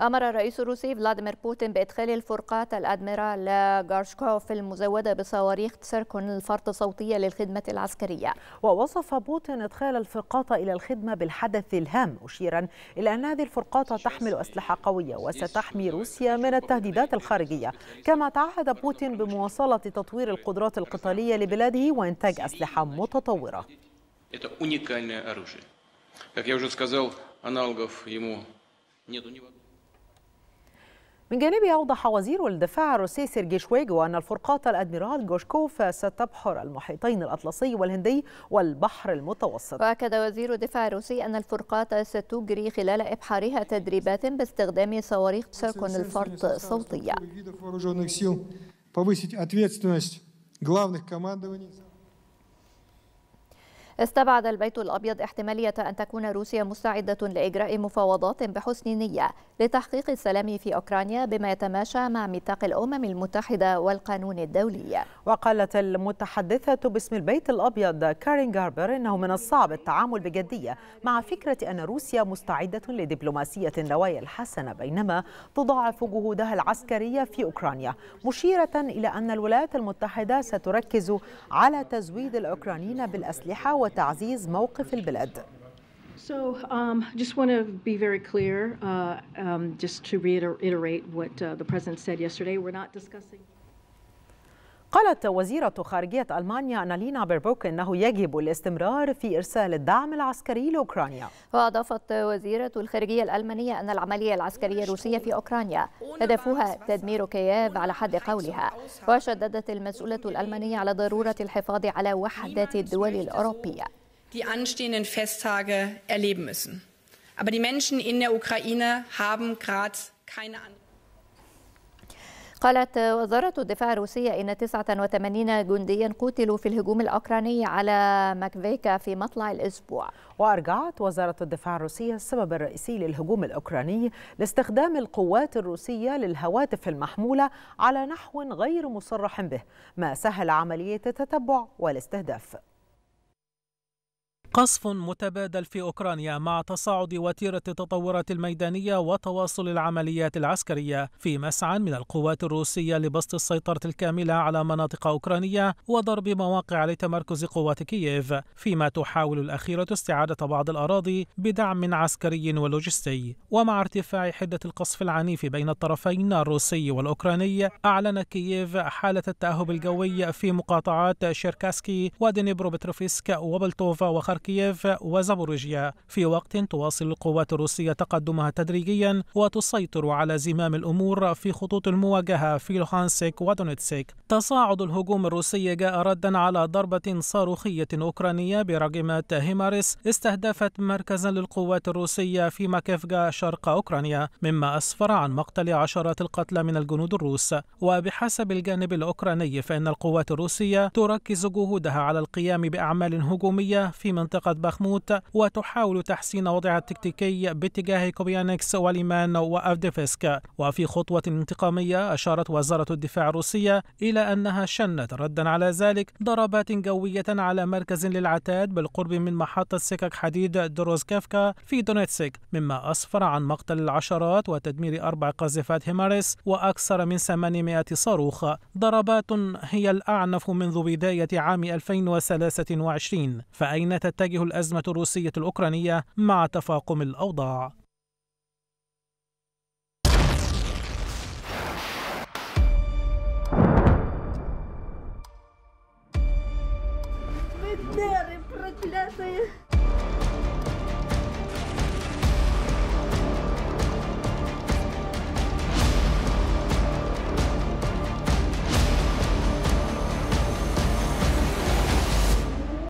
أمر الرئيس الروسي فلاديمير بوتين بإدخال الفرقات الأدميرال غارشكوف المزودة بصواريخ تسيركون الفرط صوتية للخدمة العسكرية ووصف بوتين إدخال الفرقاط إلى الخدمة بالحدث الهام مشيرا إلى أن هذه الفرقاط تحمل أسلحة قوية وستحمي روسيا من التهديدات الخارجية كما تعهد بوتين بمواصلة تطوير القدرات القتالية لبلاده وإنتاج أسلحة متطورة Это уникальное оружие. Как я уже сказал, аналогов ему нету ни в одном. من جانبه أوضح وزير الدفاع الروسي سيرجي شويغو أن الفرقاط الأدميرال جوشكوف ستبحر المحيطين الأطلسي والهندي والبحر المتوسط وأكد وزير الدفاع الروسي أن الفرقاط ستجري خلال إبحارها تدريبات باستخدام صواريخ سيركون الفرط صوتية главных командований استبعد البيت الأبيض احتمالية أن تكون روسيا مستعدة لإجراء مفاوضات بحسن نية لتحقيق السلام في أوكرانيا بما يتماشى مع ميثاق الأمم المتحدة والقانون الدولي. وقالت المتحدثة باسم البيت الأبيض كارين غاربر إنه من الصعب التعامل بجدية مع فكرة أن روسيا مستعدة لدبلوماسية النوايا الحسنة بينما تضاعف جهودها العسكرية في أوكرانيا مشيرة إلى أن الولايات المتحدة ستركز على تزويد الأوكرانيين بالأسلحة وتعزيز موقف البلاد So um, just want to be very clear, uh, um, just to reiterate what uh, the president said yesterday. We're not discussing. قالت وزيرة خارجية ألمانيا أنالينا بيربوك أنه يجب الاستمرار في إرسال الدعم العسكري لأوكرانيا وأضافت وزيرة الخارجية الألمانية أن العملية العسكرية الروسية في أوكرانيا هدفها تدمير كييف على حد قولها وشددت المسؤولة الألمانية على ضرورة الحفاظ على وحدة الدول الأوروبية die anstehenden Festtage erleben müssen. Aber die Menschen in der Ukraine haben gerade keine andere قالت وزارة الدفاع الروسية إن 89 جنديا قتلوا في الهجوم الأوكراني على ماكفيكا في مطلع الأسبوع. وأرجعت وزارة الدفاع الروسية السبب الرئيسي للهجوم الأوكراني لاستخدام القوات الروسية للهواتف المحمولة على نحو غير مصرح به ما سهل عملية التتبع والاستهداف. قصف متبادل في أوكرانيا مع تصاعد وتيرة التطورات الميدانية وتواصل العمليات العسكرية في مسعى من القوات الروسية لبسط السيطرة الكاملة على مناطق أوكرانية وضرب مواقع لتمركز قوات كييف فيما تحاول الأخيرة استعادة بعض الأراضي بدعم عسكري ولوجستي. ومع ارتفاع حدة القصف العنيف بين الطرفين الروسي والأوكراني أعلنت كييف حالة التأهب الجوي في مقاطعات تشيركاسي ودنيبروبتروفسك وبولتافا وخاركيف كييف وزابوريجيا في وقت تواصل القوات الروسية تقدمها تدريجيا وتسيطر على زمام الأمور في خطوط المواجهة في لوهانسك ودونيتسك تصاعد الهجوم الروسي جاء ردا على ضربة صاروخية أوكرانية براجمة هيمارس استهدفت مركزا للقوات الروسية في ماكيفكا شرق أوكرانيا مما أسفر عن مقتل عشرات القتلى من الجنود الروس. وبحسب الجانب الأوكراني فإن القوات الروسية تركز جهودها على القيام بأعمال هجومية في منطقة منطقة باخموت وتحاول تحسين وضعها التكتيكي باتجاه كوبيانسك وليمان وأفدييفسك. وفي خطوة انتقامية أشارت وزارة الدفاع الروسية إلى أنها شنت ردا على ذلك ضربات جوية على مركز للعتاد بالقرب من محطة سكك حديد دروزكافكا في دونيتسك مما أسفر عن مقتل العشرات وتدمير أربع قاذفات هيمارس وأكثر من 800 صاروخ. ضربات هي الأعنف منذ بداية عام 2023 فأين تتجه الأزمة الروسية الأوكرانية مع تفاقم الأوضاع проклятые.